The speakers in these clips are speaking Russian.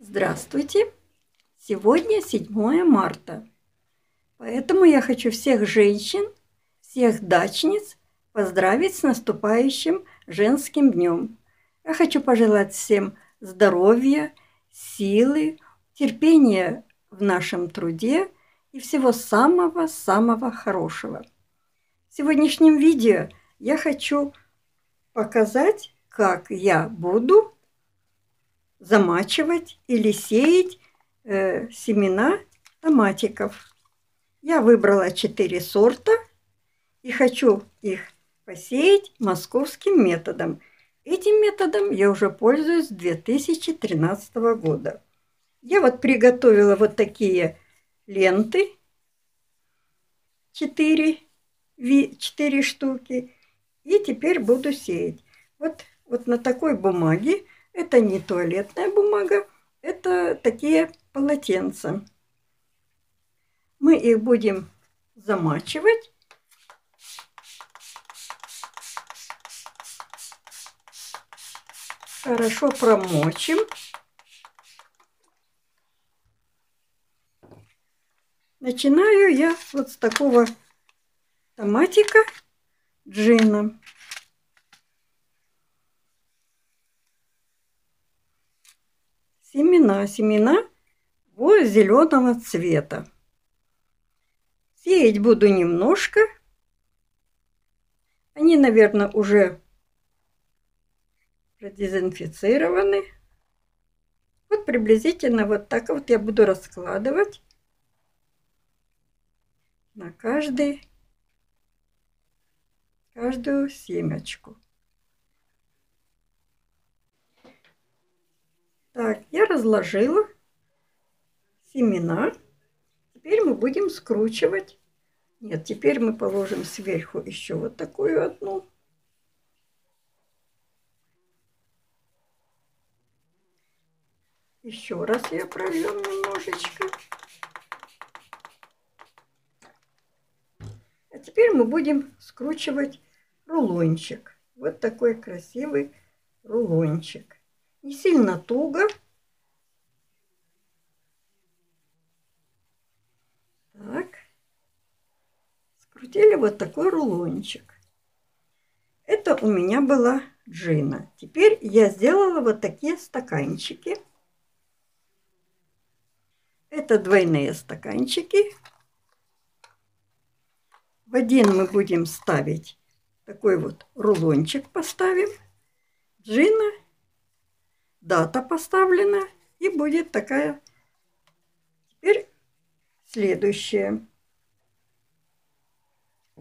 Здравствуйте! Сегодня 7 марта. Поэтому я хочу всех женщин, всех дачниц поздравить с наступающим женским днем. Я хочу пожелать всем здоровья, силы, терпения в нашем труде и всего самого-самого хорошего. В сегодняшнем видео я хочу показать, как я буду замачивать или сеять э, семена томатиков. Я выбрала 4 сорта и хочу их посеять московским методом. Этим методом я уже пользуюсь с 2013 года. Я вот приготовила вот такие ленты 4, 4 штуки. И теперь буду сеять. Вот, вот на такой бумаге это не туалетная бумага, это такие полотенца. Мы их будем замачивать. Хорошо промочим. Начинаю я вот с такого томатика джина. Семена, семена вот зеленого цвета. Сеять буду немножко. Они, наверное, уже продезинфицированы. Вот приблизительно вот так вот я буду раскладывать на каждый, каждую семечку. Так, я разложила семена. Теперь мы будем скручивать. Нет, теперь мы положим сверху еще вот такую одну. Еще раз я прольем немножечко. А теперь мы будем скручивать рулончик. Вот такой красивый рулончик. Не сильно туго. Так. Скрутили вот такой рулончик. Это у меня была джина. Теперь я сделала вот такие стаканчики. Это двойные стаканчики. В один мы будем ставить такой вот рулончик поставим. Джина дата поставлена и будет такая. Теперь следующее.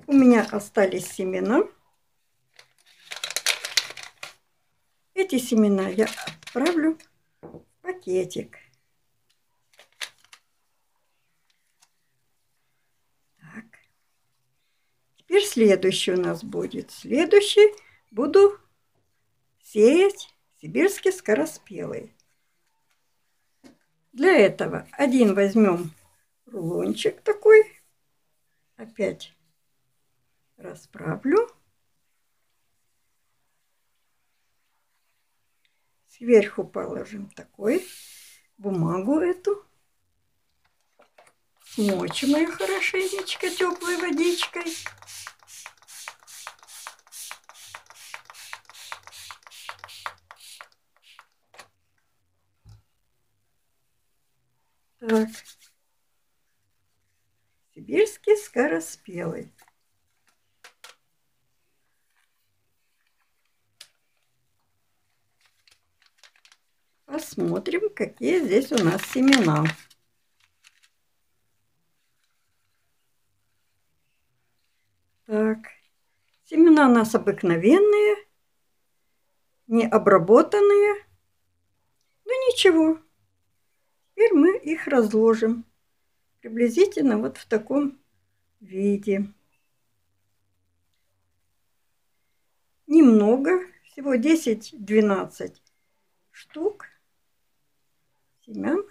У меня остались семена. Эти семена я отправлю в пакетик. Так. Теперь следующий у нас будет. Следующий буду сеять сибирский скороспелый. Для этого один возьмем рулончик такой, опять расправлю. Сверху положим такой бумагу эту. Смочим ее хорошенечко теплой водичкой. Так. Сибирский скороспелый. Посмотрим, какие здесь у нас семена. Так, семена у нас обыкновенные, не обработанные. Ну ничего, их разложим приблизительно вот в таком виде. Немного, всего 10-12 штук семян.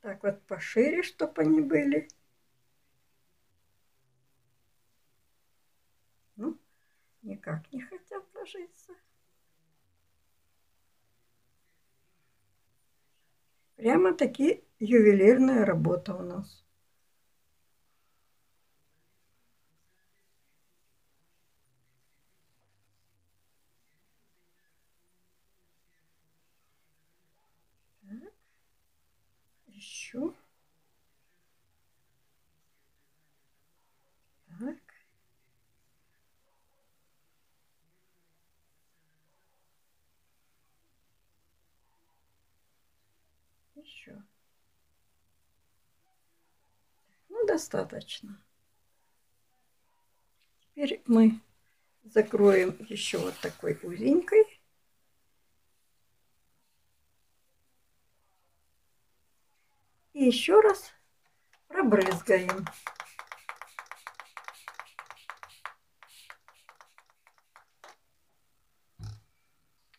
Так вот пошире, чтобы они были. Ну, никак не хотят ложиться. Прямо-таки ювелирная работа у нас. Так. Еще. Так. Еще. Ну, достаточно. Теперь мы закроем еще вот такой узенькой. И еще раз пробрызгаем.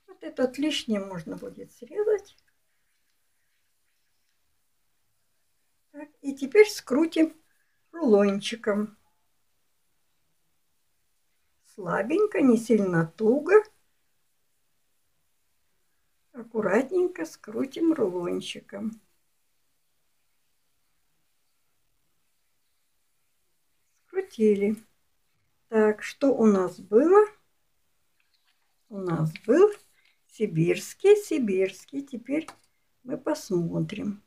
Вот этот лишнее можно будет срезать. Так, и теперь скрутим рулончиком. Слабенько, не сильно туго. Аккуратненько скрутим рулончиком. Скрутили. Так, что у нас было? У нас был сибирский, сибирский. Теперь мы посмотрим.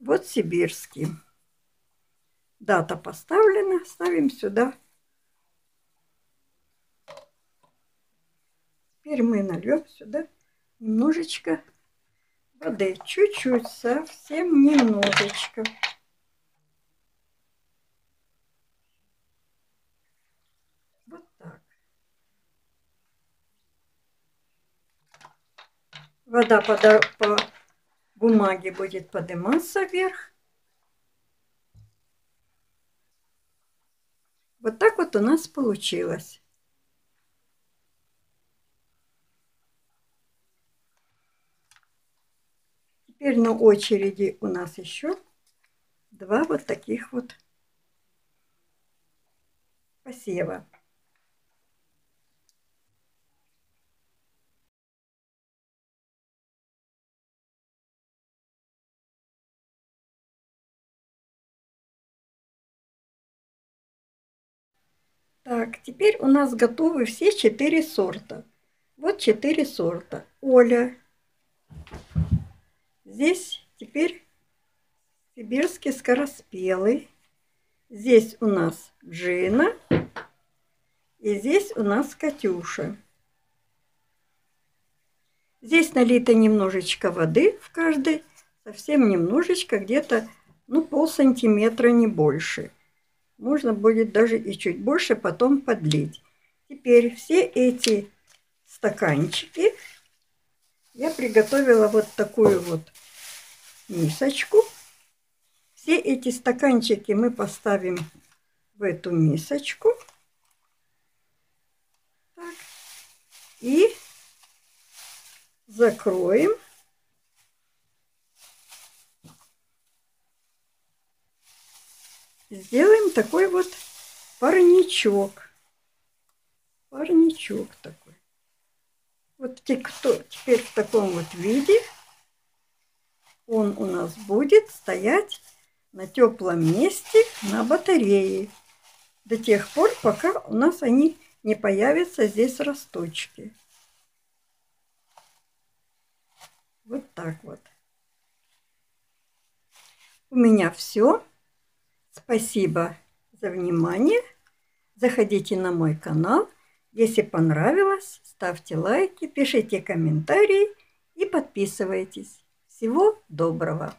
Вот сибирский. Дата поставлена. Ставим сюда. Теперь мы нальем сюда немножечко воды. Чуть-чуть, совсем немножечко. Вот так. Вода по, по бумаги будет подниматься вверх. Вот так вот у нас получилось. Теперь на очереди у нас еще два вот таких вот посева. Так, теперь у нас готовы все четыре сорта. Вот четыре сорта. Оля. Здесь теперь сибирский скороспелый. Здесь у нас Джина. И здесь у нас Катюша. Здесь налито немножечко воды в каждой. Совсем немножечко, где-то ну пол сантиметра, не больше. Можно будет даже и чуть больше потом подлить. Теперь все эти стаканчики я приготовила вот такую вот мисочку. Все эти стаканчики мы поставим в эту мисочку. Так. И закроем. Такой вот парничок. Парничок такой. Вот теперь в таком вот виде он у нас будет стоять на теплом месте на батарее до тех пор, пока у нас они не появятся здесь росточки. Вот так вот. У меня все. Спасибо за внимание. Заходите на мой канал. Если понравилось, ставьте лайки, пишите комментарии и подписывайтесь. Всего доброго!